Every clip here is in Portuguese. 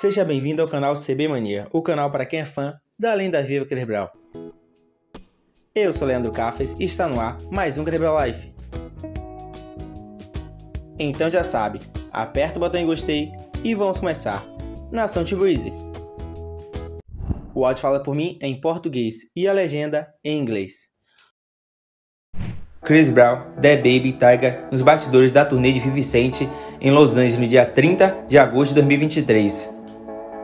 Seja bem-vindo ao canal CB Mania, o canal para quem é fã da lenda viva Cerebral. Eu sou Leandro Cafes e está no ar mais um Cerebral Life. Então já sabe, aperta o botão em gostei e vamos começar. Nação T-Breezy. O áudio fala por mim em português e a legenda em inglês. Chris Brown, The Baby e Tyga nos bastidores da turnê de Vivi Vicente em Los Angeles no dia 30 de agosto de 2023.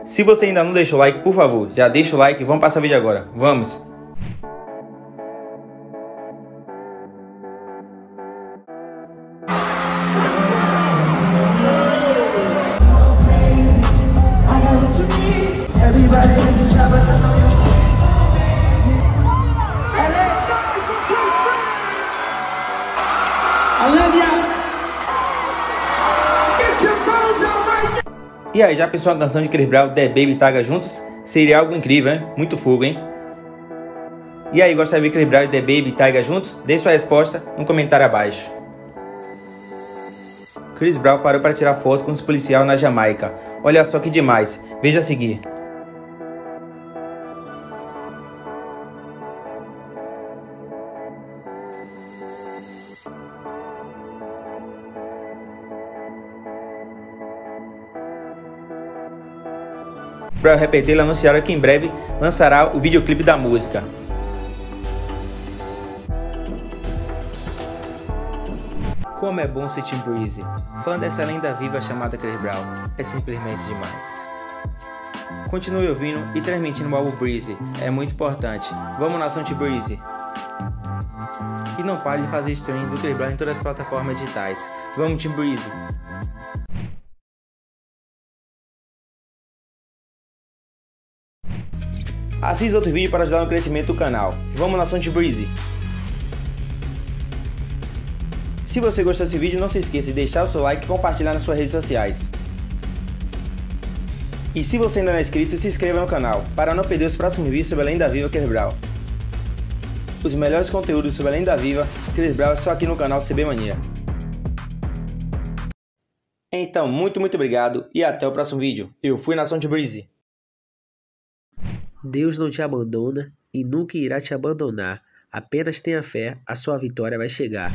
Se você ainda não deixou o like, por favor, já deixa o like vamos passar o vídeo agora. Vamos! E aí, já pensou na canção de Chris Brown, The Baby Taga juntos? Seria algo incrível, hein? Muito fogo, hein? E aí, gosta de ver Chris Brown e The Baby Taga juntos? Deixe sua resposta no comentário abaixo. Chris Brown parou para tirar foto com os policiais na Jamaica. Olha só que demais. Veja a seguir. Para o repetê anunciaram que em breve lançará o videoclipe da música. Como é bom ser Tim Breezy, fã dessa lenda viva chamada Chris Brown, é simplesmente demais. Continue ouvindo e transmitindo o álbum Breezy, é muito importante. Vamos nação Tim Breezy! E não pare de fazer streaming do Chris Brown em todas as plataformas digitais. Vamos Tim Breezy! Assista outro vídeo para ajudar no crescimento do canal. Vamos nação de Breezy! Se você gostou desse vídeo, não se esqueça de deixar o seu like e compartilhar nas suas redes sociais. E se você ainda não é inscrito, se inscreva no canal para não perder os próximos vídeos sobre a Lenda Viva Chris Brown. Os melhores conteúdos sobre a Lenda Viva Chris Brown é só aqui no canal CB Mania. Então, muito, muito obrigado e até o próximo vídeo. Eu fui Nação de Breezy. Deus não te abandona e nunca irá te abandonar. Apenas tenha fé, a sua vitória vai chegar.